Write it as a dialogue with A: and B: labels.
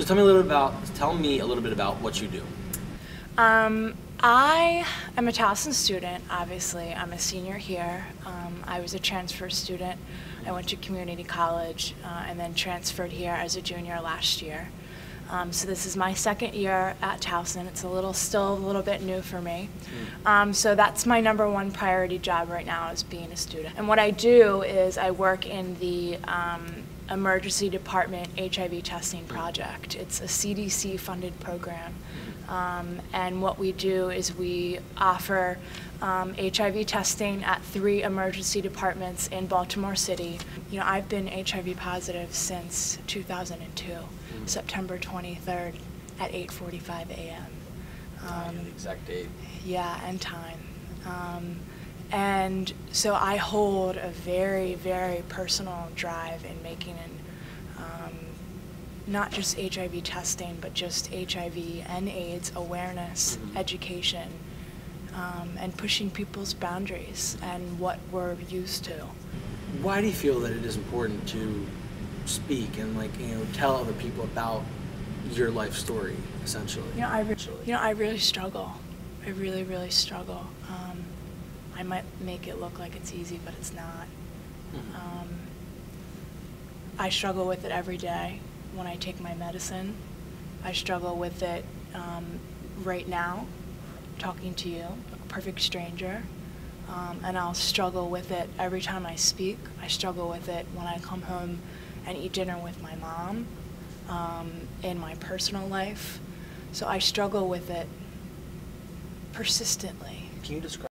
A: So tell me a little bit about tell me a little bit about what you do.
B: Um, I am a Towson student, obviously. I'm a senior here. Um, I was a transfer student. I went to community college uh, and then transferred here as a junior last year. Um, so this is my second year at Towson. It's a little, still a little bit new for me. Um, so that's my number one priority job right now is being a student. And what I do is I work in the um, emergency department HIV testing project. It's a CDC funded program. Um, and what we do is we offer um, HIV testing at three emergency departments in Baltimore City. You know, I've been HIV positive since 2002, September 23rd at 8:45 a.m. Um,
A: the exact date.
B: yeah, and time. And so I hold a very, very personal drive in making an, um, not just HIV testing, but just HIV and AIDS awareness,
A: Mhm.
B: education, um, and pushing people's boundaries and what we're used to.
A: Why do you feel that it is important to speak and like you know tell other people about your life story essentially?
B: You know, I, re- you know, I really struggle. I really, really struggle. Um, I might make it look like it's easy, but it's not.
A: Mhm.
B: Um, I struggle with it every day when I take my medicine. I struggle with it um, right now, talking to you, a perfect stranger. Um, and I'll struggle with it every time I speak. I struggle with it when I come home and eat dinner with my mom, um, in my personal life. So I struggle with it persistently.
A: Can you describe